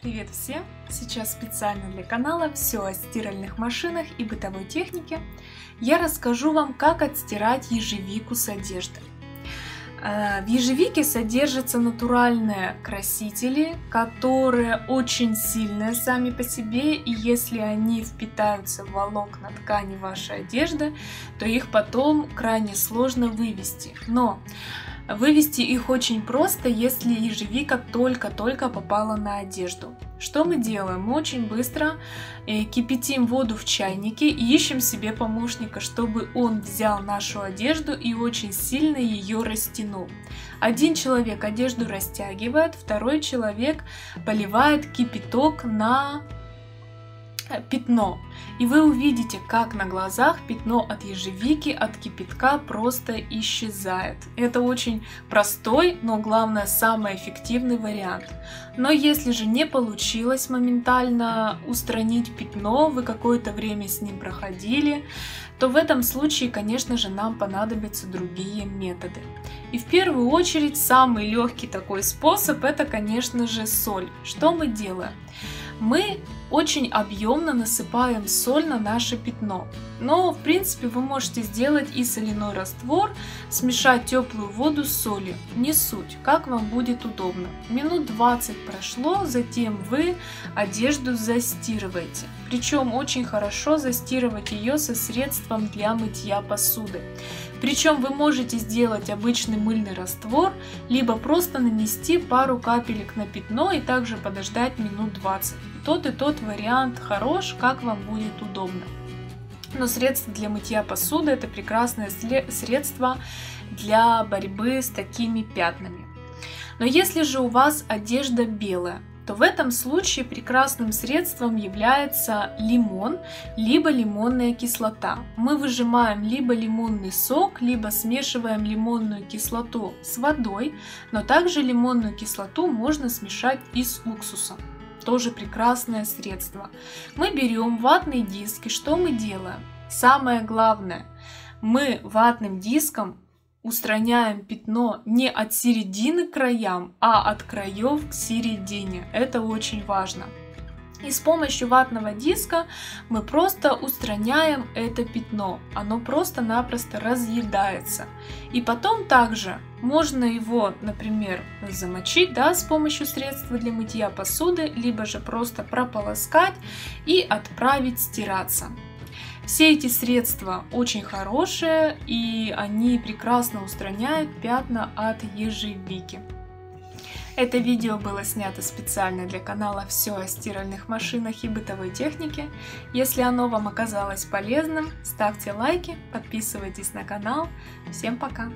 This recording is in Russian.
Привет всем! Сейчас специально для канала все о стиральных машинах и бытовой технике. Я расскажу вам, как отстирать ежевику с одежды. Э, в ежевике содержатся натуральные красители, которые очень сильные сами по себе, и если они впитаются в волокна ткани вашей одежды, то их потом крайне сложно вывести. Но Вывести их очень просто, если ежевика только-только попала на одежду. Что мы делаем? Мы очень быстро э, кипятим воду в чайнике и ищем себе помощника, чтобы он взял нашу одежду и очень сильно ее растянул. Один человек одежду растягивает, второй человек поливает кипяток на пятно. И вы увидите, как на глазах пятно от ежевики, от кипятка просто исчезает. Это очень простой, но главное, самый эффективный вариант. Но если же не получилось моментально устранить пятно, вы какое-то время с ним проходили, то в этом случае, конечно же, нам понадобятся другие методы. И в первую очередь самый легкий такой способ это, конечно же, соль. Что мы делаем? Мы очень объемно насыпаем соль на наше пятно. Но, в принципе, вы можете сделать и соляной раствор, смешать теплую воду с солью. Не суть, как вам будет удобно. Минут 20 прошло, затем вы одежду застирываете. Причем очень хорошо застирывать ее со средством для мытья посуды. Причем вы можете сделать обычный мыльный раствор, либо просто нанести пару капелек на пятно и также подождать минут 20. Тот и тот вариант хорош, как вам будет удобно. Но средство для мытья посуды это прекрасное средство для борьбы с такими пятнами. Но если же у вас одежда белая, то в этом случае прекрасным средством является лимон, либо лимонная кислота. Мы выжимаем либо лимонный сок, либо смешиваем лимонную кислоту с водой, но также лимонную кислоту можно смешать и с уксусом тоже прекрасное средство. Мы берем ватные диски, что мы делаем? Самое главное, мы ватным диском устраняем пятно не от середины к краям, а от краев к середине. Это очень важно. И с помощью ватного диска мы просто устраняем это пятно. Оно просто-напросто разъедается. И потом также можно его, например, замочить да, с помощью средства для мытья посуды, либо же просто прополоскать и отправить стираться. Все эти средства очень хорошие и они прекрасно устраняют пятна от ежевики. Это видео было снято специально для канала «Все о стиральных машинах и бытовой технике». Если оно вам оказалось полезным, ставьте лайки, подписывайтесь на канал. Всем пока!